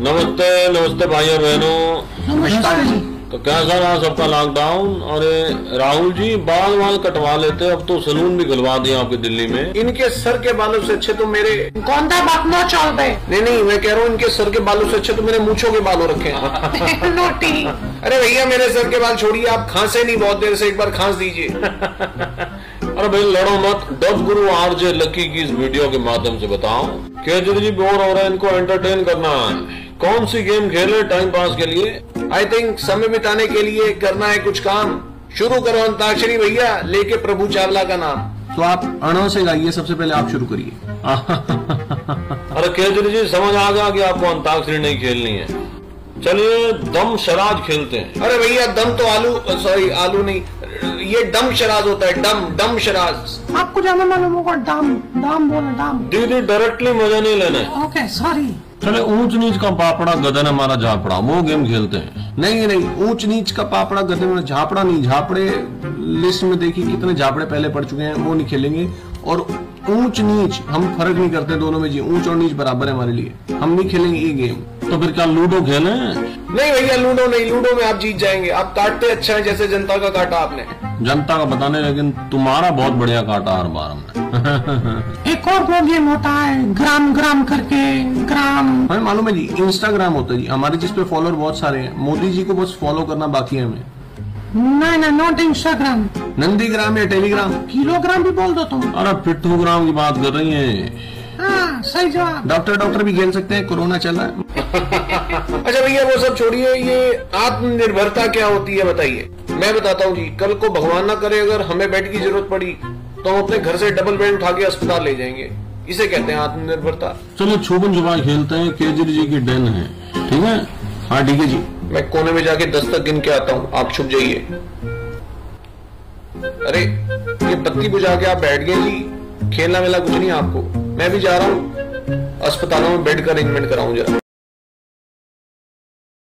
नमस्ते नमस्ते भाई और बहनों। नमस्कार जी। तो कैसा रहा सबका लॉकडाउन अरे राहुल जी बाल वाल कटवा लेते अब तो सलून भी खुलवा दिया आपके दिल्ली में। इनके सर के बालों से अच्छे तो मेरे कौन था? बकनो चौल पे। नहीं नहीं मैं कह रहा हूँ इनके सर के बालों से अच्छे तो मेरे मूछों के बाल हो रखे हैं। नोटी। अरे भैया मेरे सर के बाल छोड़िए आप खांसे नहीं बहुत देर से एक बार खांस दीजिए। अरे भाई लड़ो मत। डब गुरु आरजे लकी की इस वीडियो के माध्यम से बताओ केजरी जी बोर हो रहे हैं इनको एंटरटेन करना है। कौन सी गेम खेले टाइम पास के लिए? आई थिंक समय बिताने के लिए करना है कुछ काम। शुरू करो अंताक्षरी भैया लेके प्रभु चावला का नाम। तो आप अणों से गाइए सबसे पहले आप शुरू करिए। अरे केजरी जी समझ आ गया कि आपको अंताक्षरी नहीं खेलनी है। चलिए दम शराज खेलते हैं। अरे भैया दम तो आलू सॉरी आलू नहीं ये डम शराज होता है डम डम शराज। आपको जाना मालूम होगा दाम दाम बोला दाम। दीदी डायरेक्टली मज़ा नहीं लेना है। ओके सॉरी चले ऊंच नीच का पापड़ा गदन हमारा झापड़ा वो गेम खेलते हैं। नहीं नहीं ऊंच नीच का पापड़ा गद्दे में झापड़ा नहीं झापड़े लिस्ट में देखिए कितने झापड़े पहले पड़ चुके हैं वो नहीं खेलेंगे। और ऊंच नीच हम फ़र्क नहीं करते दोनों में जी ऊंच और नीच बराबर है हमारे लिए। हम नहीं खेलेंगे ये गेम तो फिर क्या लूडो खेलें? नहीं भैया लूडो नहीं लूडो में आप जीत जाएँगे। आप काटते अच्छा है जैसे जनता का काटा आपने। जनता का बताने लेकिन तुम्हारा बहुत बढ़िया काटा हर बार हमने। एक और वो गेम होता है ग्राम ग्राम करके ग्राम। हमें मालूम है जी इंस्टाग्राम होता है जी। हमारे जिसपे फॉलोअर बहुत सारे हैं मोदी जी को बस फॉलो करना बाकी है हमें। नहीं नहीं नॉट इंस्टाग्राम नंदीग्राम या टेलीग्राम? किलोग्राम भी बोल दो तुम। अरे पिट्ठू ग्राम की बात कर रही है। हाँ सही जवाब। डॉक्टर डॉक्टर भी खेल सकते हैं कोरोना चल रहा है। अच्छा भैया वो सब छोड़िए ये आत्मनिर्भरता क्या होती है बताइए। मैं बताता हूँ जी कल को भगवान ना करे अगर हमें बेड की ज़रूरत पड़ी तो हम अपने घर से डबल बेड उठा के अस्पताल ले जाएँगे। इसे कहते हैं आत्मनिर्भरता। चलो छुपन छुपा खेलते हैं केजरी जी की डेन है। ठीक है? हाँ ठीक है जी। मैं कोने में जाके दस्तक गिन के आता हूँ आप छुप जाइए। अरे ये बत्ती बुझा के आप बैठ गए जी। खेलना वेला कुछ नहीं आपको। मैं भी जा रहा हूँ। अस्पतालों में बेड का अरेंजमेंट कराऊँ जरा।